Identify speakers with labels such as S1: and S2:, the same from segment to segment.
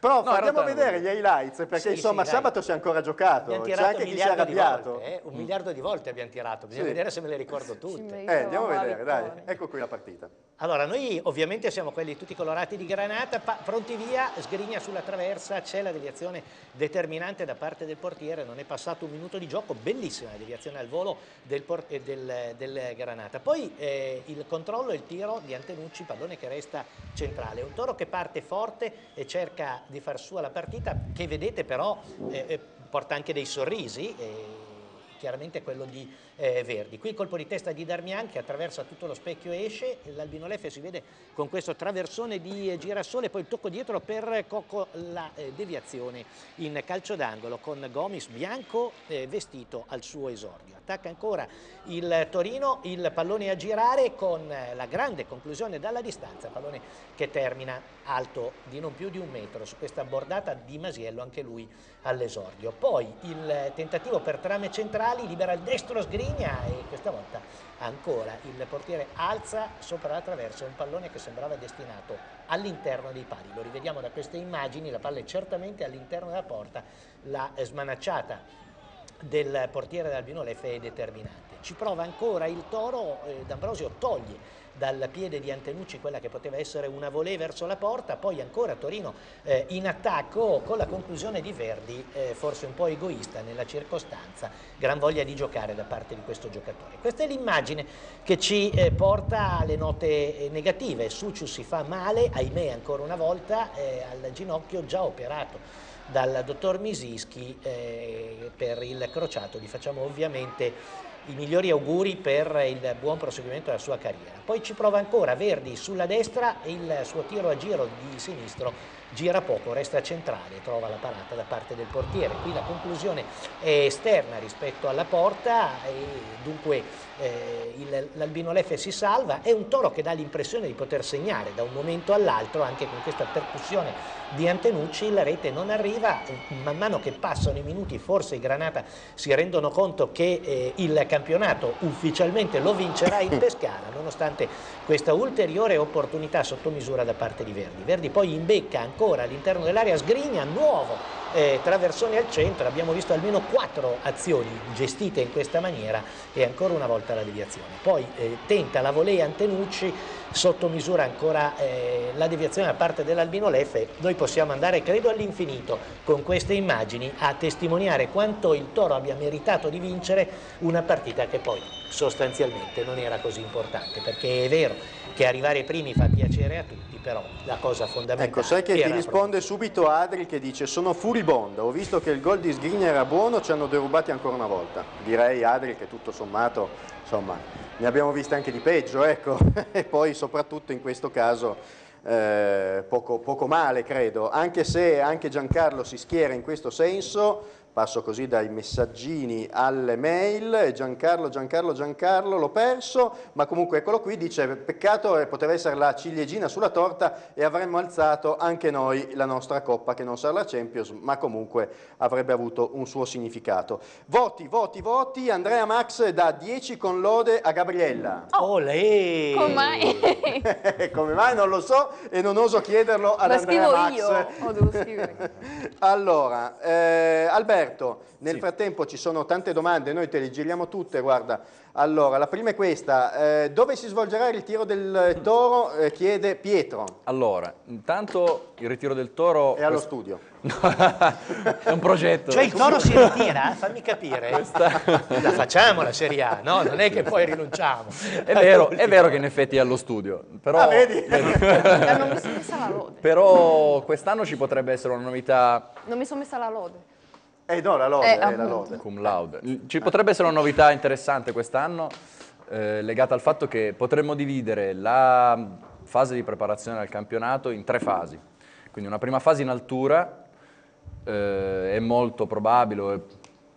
S1: Prof, no, andiamo a vedere gli highlights, perché sì, insomma sì, sabato si è ancora giocato, c'è anche chi si è arrabbiato.
S2: Volte, eh? Un miliardo di volte abbiamo tirato, bisogna sì. vedere se me le ricordo tutte.
S1: Eh, andiamo a vedere, dai, ecco qui la partita.
S2: Allora, noi ovviamente siamo quelli tutti colorati di granata, pronti via, sgrigna sulla traversa, c'è la deviazione determinante da parte del portiere, non è passato un minuto di gioco, bellissima la deviazione al volo del, del, del granata. Poi eh, il controllo e il tiro di Antenucci, pallone che resta centrale. Un toro che parte forte e cerca di far sua la partita, che vedete però eh, eh porta anche dei sorrisi. Eh, chiaramente quello di eh, Verdi. Qui il colpo di testa di Darmian che attraversa tutto lo specchio e esce, l'Albino Leffe si vede con questo traversone di Girasole, poi il tocco dietro per Cocco la eh, deviazione in calcio d'angolo con Gomis bianco eh, vestito al suo esordio. Attacca ancora il Torino, il pallone a girare con eh, la grande conclusione dalla distanza, pallone che termina alto di non più di un metro su questa bordata di Masiello, anche lui all'esordio. Poi il tentativo per trame centrali, libera il destro, sgrigna e questa volta ancora il portiere alza sopra la traversa un pallone che sembrava destinato all'interno dei pali. Lo rivediamo da queste immagini, la palla è certamente all'interno della porta, la smanacciata del portiere d'Albino Leffe è determinante. Ci prova ancora il Toro, eh, D'Ambrosio toglie dal piede di Antenucci quella che poteva essere una volée verso la porta, poi ancora Torino eh, in attacco con la conclusione di Verdi, eh, forse un po' egoista nella circostanza, gran voglia di giocare da parte di questo giocatore. Questa è l'immagine che ci eh, porta alle note eh, negative, Suciu si fa male, ahimè ancora una volta, eh, al ginocchio già operato dal dottor Misischi eh, per il crociato, gli facciamo ovviamente i migliori auguri per il buon proseguimento della sua carriera. Poi ci prova ancora Verdi sulla destra e il suo tiro a giro di sinistro gira poco, resta centrale, trova la parata da parte del portiere. Qui la conclusione è esterna rispetto alla porta e dunque eh, l'Albino Leffe si salva. È un toro che dà l'impressione di poter segnare da un momento all'altro, anche con questa percussione di Antenucci, la rete non arriva. Man mano che passano i minuti forse i Granata si rendono conto che eh, il campionato ufficialmente lo vincerà il Pescara, nonostante questa ulteriore opportunità sotto misura da parte di Verdi. Verdi poi imbecca ancora ancora all'interno dell'area sgrigna, nuovo eh, traversone al centro, abbiamo visto almeno quattro azioni gestite in questa maniera e ancora una volta la deviazione. Poi eh, tenta la volea Antenucci, sotto misura ancora eh, la deviazione da parte dell'Albino Leffe, noi possiamo andare credo all'infinito con queste immagini a testimoniare quanto il Toro abbia meritato di vincere una partita che poi sostanzialmente non era così importante, perché è vero che arrivare primi fa piacere a tutti, però la cosa fondamentale...
S1: Ecco, sai che ti risponde subito Adri che dice sono furibondo, ho visto che il gol di Sgrigna era buono, ci hanno derubati ancora una volta. Direi Adri che tutto sommato, insomma, ne abbiamo viste anche di peggio, ecco, e poi soprattutto in questo caso... Eh, poco, poco male credo, anche se anche Giancarlo si schiera in questo senso, passo così dai messaggini alle mail, Giancarlo, Giancarlo, Giancarlo, l'ho perso, ma comunque eccolo qui, dice peccato eh, poteva essere la ciliegina sulla torta e avremmo alzato anche noi la nostra coppa che non sarà la Champions, ma comunque avrebbe avuto un suo significato. Voti, voti, voti, Andrea Max da 10 con lode a Gabriella.
S2: Oh, lei!
S3: Come mai?
S1: Come mai non lo so e non oso chiederlo ad
S3: Ma
S1: Andrea Max.
S3: io, o devo scrivere?
S1: allora, eh, Alberto, Alberto, nel sì. frattempo ci sono tante domande, noi te le giriamo tutte, guarda. Allora, la prima è questa, eh, dove si svolgerà il ritiro del toro? Eh, chiede Pietro.
S4: Allora, intanto il ritiro del toro...
S1: È allo quest... studio.
S4: è un progetto.
S2: Cioè il toro si ritira? Fammi capire. Questa... La facciamo la Serie A, no? Non è che poi rinunciamo.
S4: È vero, è vero che in effetti è allo studio. Però,
S1: ah, vedi?
S3: non mi sono messa la lode.
S4: Però quest'anno ci potrebbe essere una novità...
S3: Non mi sono messa la lode.
S1: Eh no, la lode, eh, è la lode.
S4: Cum laude. Ci potrebbe essere una novità interessante quest'anno eh, legata al fatto che potremmo dividere la fase di preparazione al campionato in tre fasi. Quindi una prima fase in altura, eh, è molto probabile,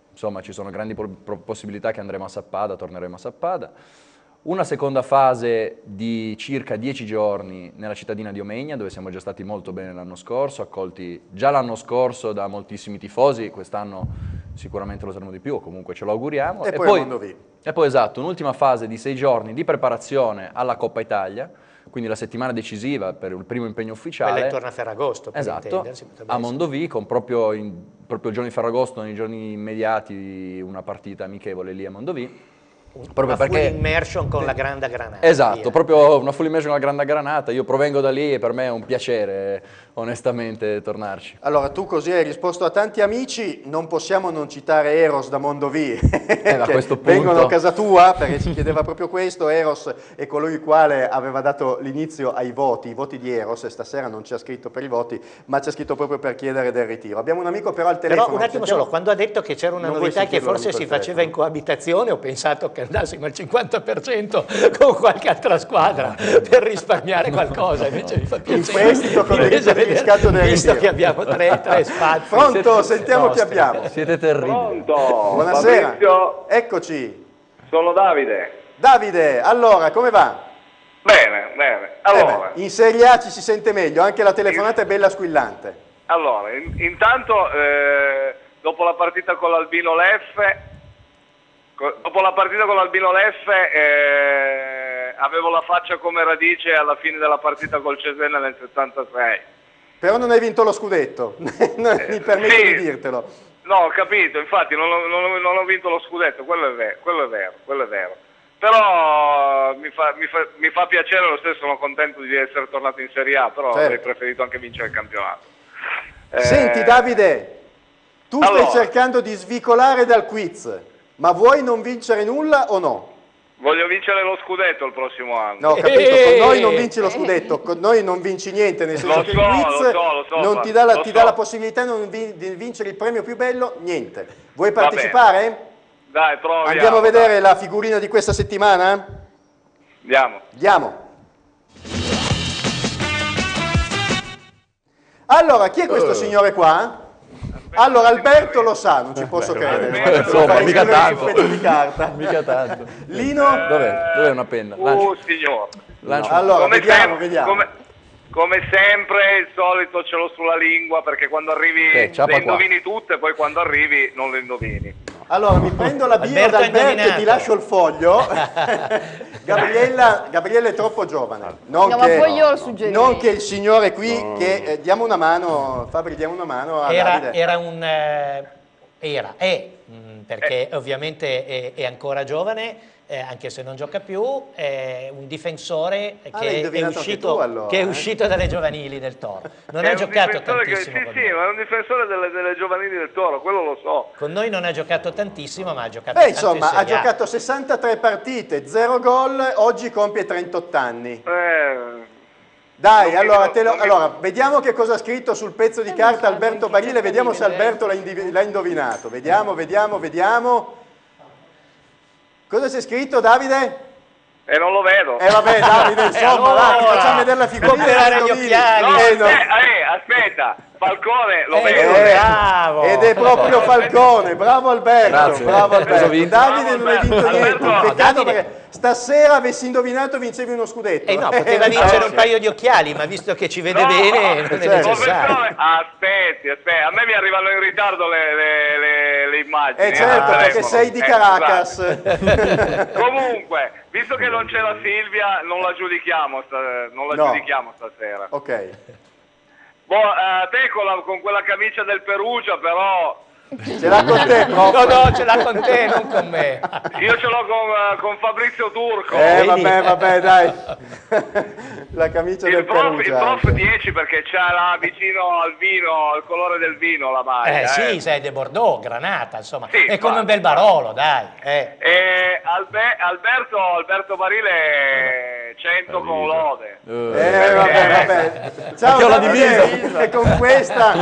S4: insomma ci sono grandi possibilità che andremo a Sappada, torneremo a Sappada una seconda fase di circa dieci giorni nella cittadina di Omegna, dove siamo già stati molto bene l'anno scorso, accolti già l'anno scorso da moltissimi tifosi, quest'anno sicuramente lo saremo di più, comunque ce lo auguriamo.
S1: E, e poi, poi,
S4: e poi esatto, un'ultima fase di sei giorni di preparazione alla Coppa Italia, quindi la settimana decisiva per il primo impegno ufficiale.
S2: Quella intorno a Ferragosto, per
S4: Esatto, a. Mondovì con proprio, in, proprio il giorno di Ferragosto, nei giorni immediati, una partita amichevole lì a Mondovì. Proprio
S2: Una full
S4: perché...
S2: immersion con la grande granata.
S4: Esatto,
S2: via.
S4: proprio una full immersion alla Grande Granata, io provengo da lì e per me è un piacere onestamente tornarci.
S1: Allora, tu così hai risposto a tanti amici, non possiamo non citare Eros da Mondovì,
S4: Eh, a
S1: che
S4: questo punto.
S1: vengono a casa tua, perché ci chiedeva proprio questo, Eros è colui il quale aveva dato l'inizio ai voti, i voti di Eros, e stasera non ci ha scritto per i voti, ma ci ha scritto proprio per chiedere del ritiro. Abbiamo un amico però al telefono.
S2: Però un attimo
S1: sentiamo-
S2: solo, quando ha detto che c'era una
S1: Non
S2: novità che forse si faceva in coabitazione, ho pensato che andassimo al 50% con qualche altra squadra per risparmiare qualcosa, invece mi fa piacere.
S1: prestito con il
S2: Invece
S1: di riscatto del
S2: Visto
S1: ritiro.
S2: che abbiamo tre, tre spazi.
S1: Pronto? Sentiamo chi
S2: nostri.
S1: abbiamo.
S4: Siete terribili.
S5: Pronto?
S1: Buonasera.
S5: Fabrizio,
S1: Eccoci.
S5: sono Davide.
S1: Davide, allora, come va?
S5: Bene, bene.
S1: Eh
S5: Allora,
S1: beh, in Serie A ci si sente meglio, anche la telefonata è bella squillante.
S5: allora in- intanto eh, dopo la partita con l'Albino Leffe, co- dopo la partita con l'Albino Leffe eh, avevo la faccia come radice alla fine della partita col Cesena nel 76.
S1: Però non hai vinto lo scudetto, mi permetto
S5: sì.
S1: di dirtelo.
S5: No, ho capito, infatti non ho, non non ho vinto lo scudetto, quello è vero, quello è vero, quello è vero. Però mi fa, mi fa- mi fa piacere lo stesso, sono contento di essere tornato in Serie A, però
S1: Certo.
S5: avrei preferito anche vincere il campionato. Eh,
S1: Senti Davide, tu
S5: allora.
S1: stai cercando di svicolare dal quiz, ma vuoi non vincere nulla o no?
S5: Voglio vincere lo scudetto il prossimo anno.
S1: No, capito,
S2: Eh.
S1: con noi non vinci lo scudetto, con noi non vinci niente, nel senso
S5: Lo
S1: che
S5: so,
S1: il quiz
S5: lo so, lo so,
S1: non ti dà la, ti
S5: so.
S1: dà la possibilità non vi- di vincere il premio più bello, niente. Vuoi partecipare?
S5: Dai, proviamo.
S1: Andiamo a vedere
S5: dai.
S1: la figurina di questa settimana?
S5: Andiamo.
S1: Andiamo. Allora, chi è questo
S5: Eh.
S1: signore qua? Allora, Alberto lo sa, non ci posso credere.
S4: Insomma, mica tanto.
S1: di carta.
S4: Mica tanto.
S1: Lino?
S4: Dov'è? Dov'è una penna? Lancia.
S5: Uh, signor.
S4: lancia.
S1: Allora,
S5: come,
S1: vediamo,
S5: sempre,
S1: vediamo.
S5: Come, come sempre, il solito ce l'ho sulla lingua perché quando arrivi
S4: Eh,
S5: le
S4: qua.
S5: indovini tutte, poi quando arrivi non le indovini.
S1: Allora, mi prendo la birra
S2: Alberto
S1: Alberto e ti lascio il foglio. Gabriella, Gabriella è troppo giovane. Non,
S3: No, ma
S1: che,
S3: poi io lo suggerimento.
S1: non che il signore qui, che eh, diamo una mano, Fabri, diamo una mano a
S2: Era,
S1: Davide.
S2: era un... eh, era, è, mm, perché ovviamente è, è ancora giovane, eh, anche se non gioca più, è un difensore
S1: Ah,
S2: che, è uscito,
S1: tu, allora,
S2: che è
S1: eh?
S2: uscito dalle giovanili del Toro. Non ha giocato
S5: difensore che-
S2: tantissimo
S5: sì,
S2: con
S5: sì,
S2: noi.
S5: ma è un difensore delle, delle giovanili del Toro, quello lo so.
S2: Con noi non ha giocato tantissimo, ma ha giocato
S1: Beh, insomma, ha giocato 63 partite, 0 gol, oggi compie 38 anni.
S5: Eh,
S1: Dai, allora, te lo- allora, vediamo che cosa ha scritto sul pezzo di
S3: Eh,
S1: carta Alberto Barile, vediamo
S3: di
S1: se. Alberto l'ha, indovinato. Vediamo, vediamo, vediamo. Cosa c'è scritto, Davide?
S5: e non lo vedo.
S1: Eh vabbè, Davide, insomma,
S2: allora,
S1: dai, ti facciamo vedere la figurina.
S2: comprare gli
S1: indovini.
S2: occhiali.
S5: No,
S1: Eh, no.
S5: aspetta, eh, aspetta, Falcone lo
S2: Eh,
S5: vedo.
S1: Eh,
S2: Bravo.
S1: Ed è proprio Falcone, bravo Alberto,
S4: Grazie.
S1: bravo Alberto.
S4: vinto?
S1: Davide non hai vinto
S5: Bravo,
S1: niente,
S5: Alberto.
S1: peccato
S2: Davide-
S1: perché stasera avessi indovinato vincevi uno scudetto.
S2: Eh no, poteva
S1: Eh,
S2: vincere un paio di occhiali, ma visto che ci vede
S5: No,
S2: bene, non è
S1: certo.
S2: necessario.
S5: Professore, aspetti, aspetti, a me mi arrivano in ritardo le, le- le- le immagini.
S1: Eh certo,
S5: al
S1: perché sei di
S5: Eh,
S1: Caracas.
S5: scusate. Comunque, visto che non c'è la Silvia, non la giudichiamo, non la
S1: No.
S5: giudichiamo stasera.
S1: ok.
S5: Boh, eh, te con, la- con quella camicia del Perugia, però
S1: Ce l'ha con te,
S2: No,
S1: prof.
S2: no, ce l'ha con te, non con me.
S5: io ce l'ho con, eh, con Fabrizio Turco.
S1: Eh vabbè, vabbè, dai. La camicia
S5: il
S1: del
S5: prof, il
S1: Perugia.
S5: prof
S1: anche.
S5: 10 perché c'ha là vicino al vino, al colore del vino la maglia.
S2: Eh sì,
S5: eh.
S2: sei de Bordeaux, Granata, insomma.
S5: Sì,
S2: è come un bel Barolo, dai. Eh.
S5: E Albe- Alberto, Alberto Barile 100 con lode.
S1: Eh vabbè, vabbè. Ciao
S4: io la
S1: Davide, e con questa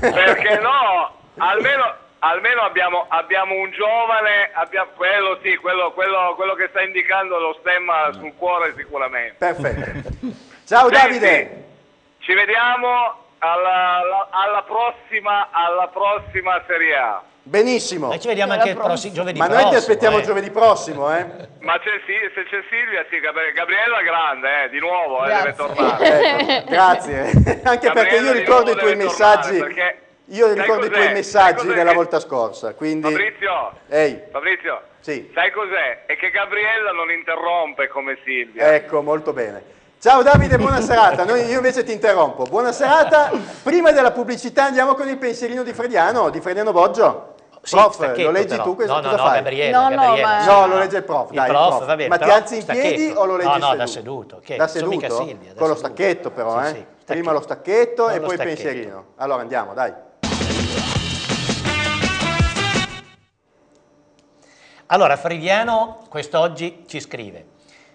S5: Perché no? Almeno, almeno abbiamo, abbiamo un giovane, abbiamo, quello sì, quello, quello, quello che sta indicando lo stemma sul cuore sicuramente.
S1: Perfetto. Ciao
S5: Senti,
S1: Davide.
S5: Ci vediamo alla, alla- alla prossima, alla prossima Serie A.
S1: Benissimo.
S2: Noi ci vediamo anche il prossimo giovedì
S1: Ma noi ti aspettiamo
S2: eh.
S1: giovedì prossimo, eh?
S5: Ma c'è, sì, se c'è Silvia, sì, Gabri- Gabriella grande, eh, di nuovo, eh, deve
S3: Grazie.
S5: tornare.
S1: Ecco, grazie. Anche perché io
S5: Gabriella
S1: ricordo i tuoi messaggi.
S5: perché-
S1: Io ricordo i tuoi messaggi della
S5: che-
S1: volta scorsa, quindi
S5: Fabrizio,
S1: Ehi,
S5: Fabrizio,
S1: Sì.
S5: sai cos'è? È che Gabriella non interrompe come Silvia.
S1: ecco, molto bene. Ciao Davide, buona serata. Noi- io invece ti interrompo. Buona serata. Prima della pubblicità andiamo con il pensierino di Frediano, di Frediano Boggio.
S2: Sì,
S1: prof, lo leggi
S2: però.
S1: tu questo?
S2: No, no,
S1: cosa
S2: no,
S1: fai?
S2: Gabriele,
S3: No, no,
S2: Gabriele.
S3: ma-
S1: No, lo legge il prof,
S2: Il
S1: dai, il
S2: prof,
S1: prof.
S2: va bene,
S1: Ma ti alzi in piedi o lo leggi
S2: No, no,
S1: seduto?
S2: da seduto. Che?
S1: Da seduto?
S2: mica Silvia, da
S1: Con lo
S2: seduto.
S1: stacchetto però,
S2: Sì,
S1: eh?
S2: sì, stacchetto.
S1: Prima lo stacchetto
S2: Con
S1: e
S2: lo
S1: poi il
S2: stacchetto.
S1: pensierino. Allora andiamo, dai.
S2: Allora, Friviano quest'oggi ci scrive: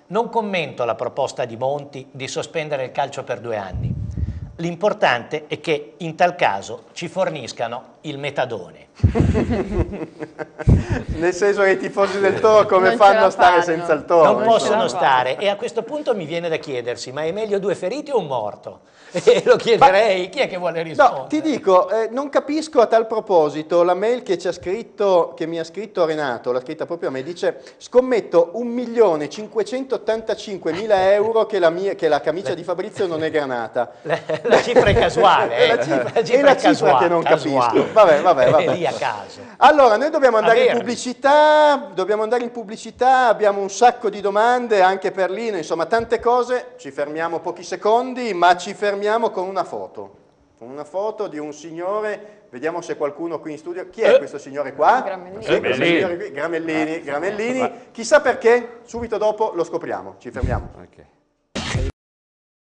S2: Non commento la proposta di Monti di sospendere il calcio per due anni. L'importante è che in tal caso ci forniscano il metadone.
S1: Nel senso che i tifosi del Toro come
S3: Non
S1: fanno
S3: la
S1: a stare
S3: fanno.
S1: senza il Toro?
S2: non possono stare e a questo punto mi viene da chiedersi: ma è meglio due feriti o un morto? E lo chiederei, chi è che vuole rispondere?
S1: No, ti dico, eh, non capisco a tal proposito la mail che, ci ha scritto, che mi ha scritto Renato, l'ha scritta proprio a me, dice scommetto 1.585.000 euro che la, mia, che la camicia di Fabrizio non è granata.
S2: La, la cifra è casuale,
S1: È
S2: eh?
S1: la cifra-
S2: La
S1: è la
S2: è
S1: cifra
S2: casuale,
S1: che non
S2: casuale.
S1: capisco. Vabbè, vabbè, vabbè.
S2: È lì a caso.
S1: Allora, noi dobbiamo andare in pubblicità, dobbiamo andare in pubblicità, abbiamo un sacco di domande anche per Lino, insomma tante cose, ci fermiamo pochi secondi, ma ci fermiamo con una foto. Con una foto di un signore, vediamo se qualcuno qui in studio, chi è
S2: Eh.
S1: questo signore qua?
S3: Gramellini.
S1: Sì,
S4: Gramellini.
S1: Gramellini, Gramellini, chissà perché, subito dopo lo scopriamo, ci fermiamo.
S4: Ok.